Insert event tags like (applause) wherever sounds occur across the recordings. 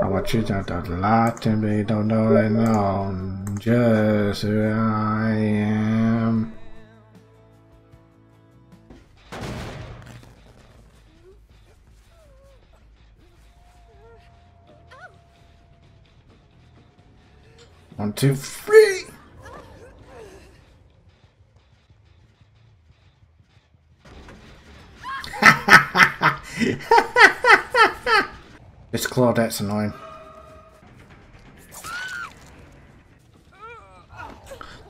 I want you to light and me don't know it alone. Just who I am. One, two, three. (laughs) this Claudette's annoying.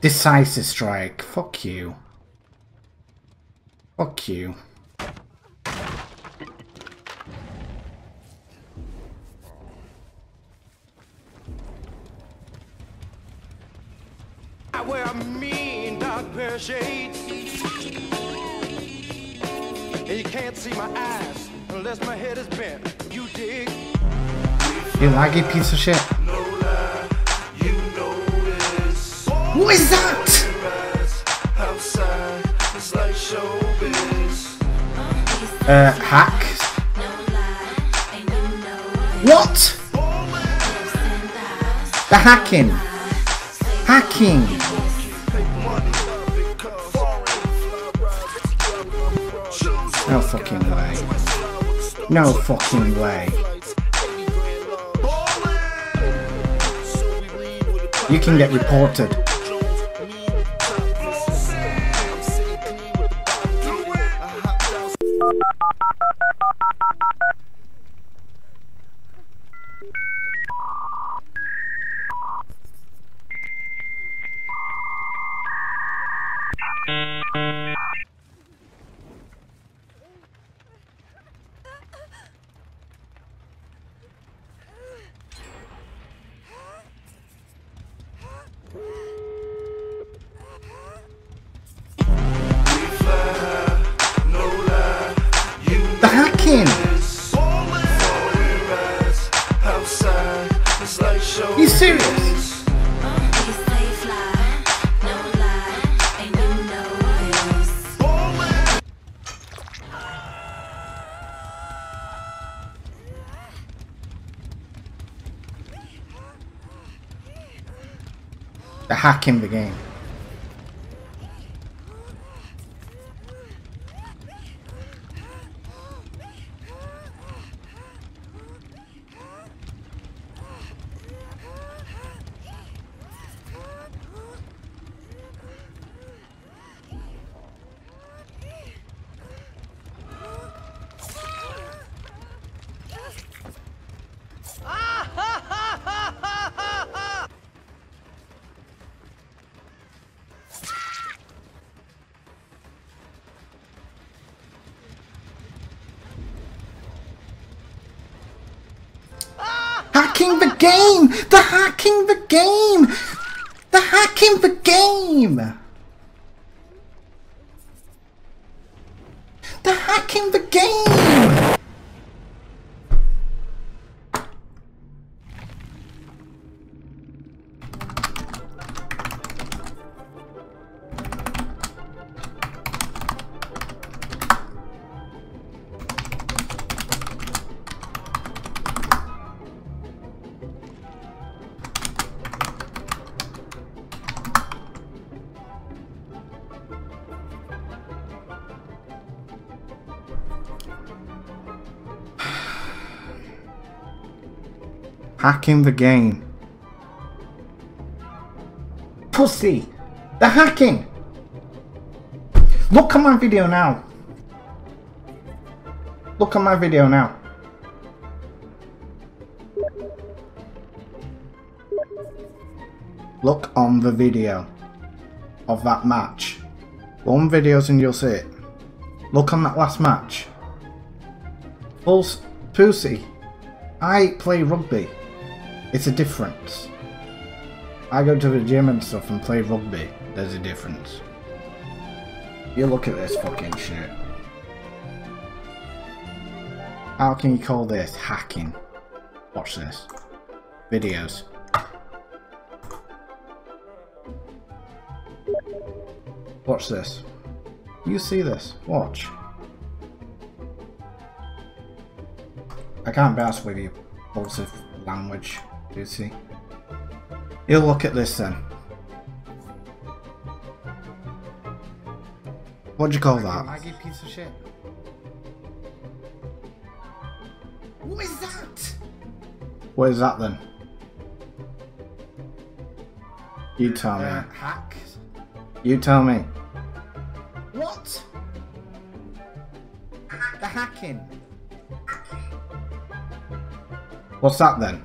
Decisive strike. Fuck you. Fuck you. I wear a mean dark pair of shades. And you can't see my eyes unless my head is bent. You dig? You laggy piece of shit. What is that? Uh, hack. What? The hacking. Hacking. No fucking way. No fucking way. You can get reported. Hacking the game. Hacking the game! The hacking the game! The hacking the game! Hacking the game. Pussy! The hacking! Look at my video now. Look at my video now. Look on the video of that match. Go on videos and you'll see it. Look on that last match. Pulse Pussy. I play rugby. It's a difference. I go to the gym and stuff and play rugby. There's a difference. You look at this fucking shit. How can you call this hacking? Watch this. Videos. Watch this. You see this. Watch. I can't bounce with you, Pulsive language. You see? He'll look at this then. What do you call that? Maggie piece of shit. What is that? What is that then? You tell me. Uh, hack. You tell me. What? The hacking. What's that then?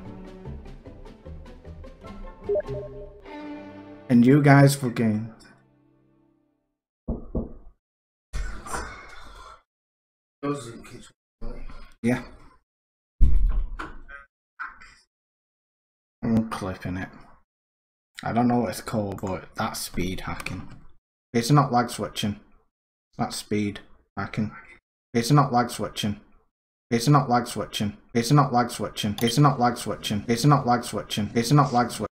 And you guys fucking. Yeah. I'm clipping it. I don't know what it's called, but that's speed hacking. It's not lag switching. That's speed hacking. It's not lag switching. It's not lag switching. It's not lag switching. It's not lag switching. It's not lag switching. It's not lag switching.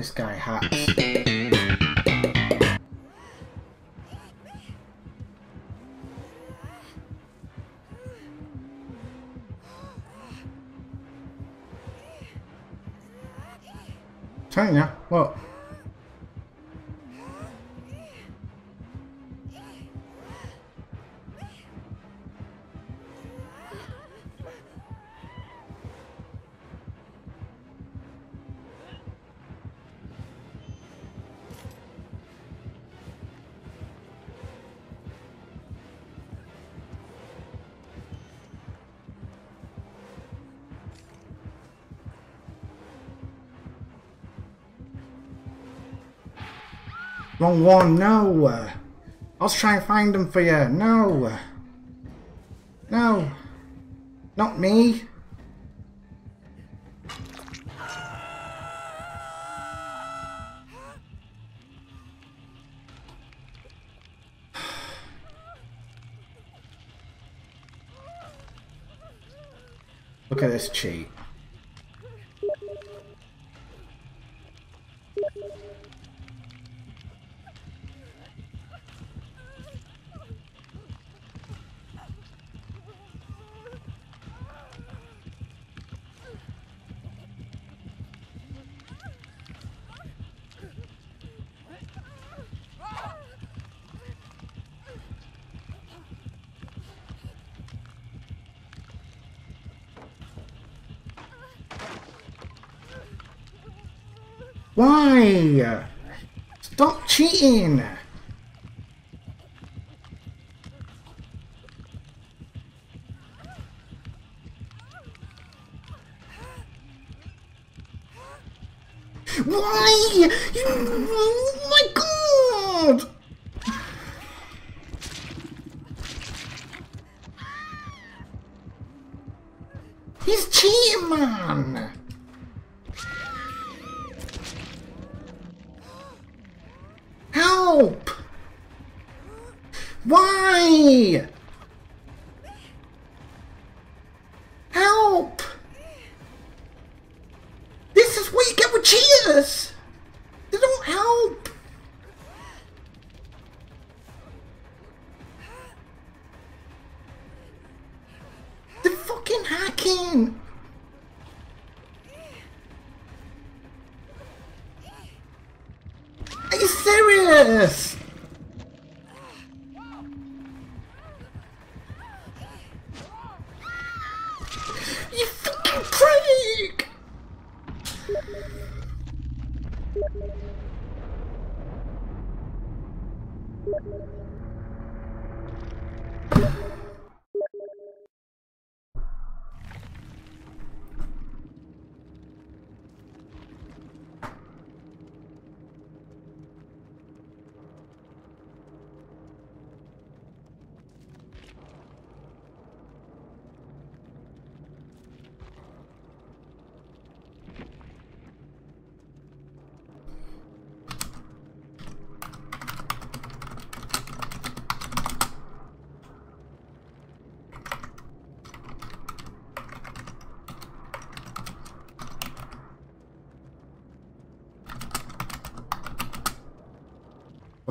This guy hacks. Telling ya, what? Wrong one, no. I was trying to find them for you. No. No. Not me. Look at this cheat. Why? Stop cheating! Why? Help! Why? Help! This is what you get with cheaters! They don't help! They're fucking hacking! Yes! You fucking Craig!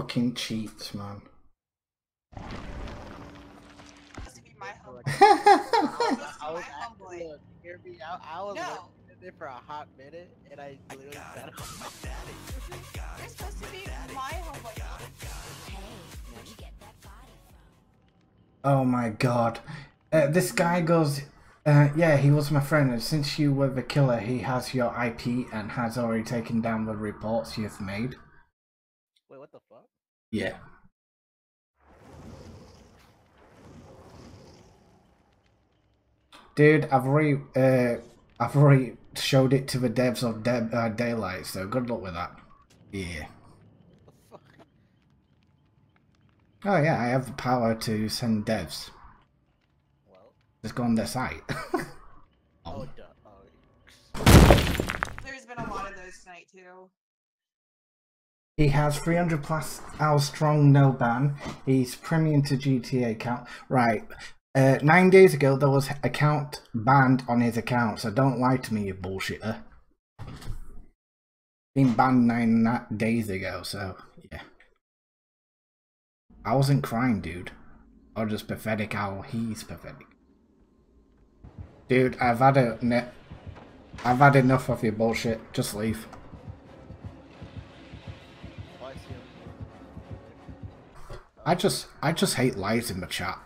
Fucking cheats, man. In for a hot minute, and I literally. Oh my god. Uh, this guy goes, uh, yeah, he was my friend, and since you were the killer, he has your IP and has already taken down the reports you've made. "Wait, what the fuck?" Yeah. Dude, I've already, uh, I've already showed it to the devs of De- uh, Daylight, so good luck with that. Yeah. Oh yeah, I have the power to send devs. Well, Just go on their site. (laughs) oh, duh. Oh, There's been a lot of those tonight too. He has 300 plus hours strong no ban. He's premium to GTA account. Right. Uh, nine days ago, there was account banned on his account, so don't lie to me, you bullshitter. Been banned nine days ago, so yeah. I wasn't crying, dude. Was just pathetic how he's pathetic. Dude, I've had a I've had enough of your bullshit. Just leave. I just I just hate lies in the chat.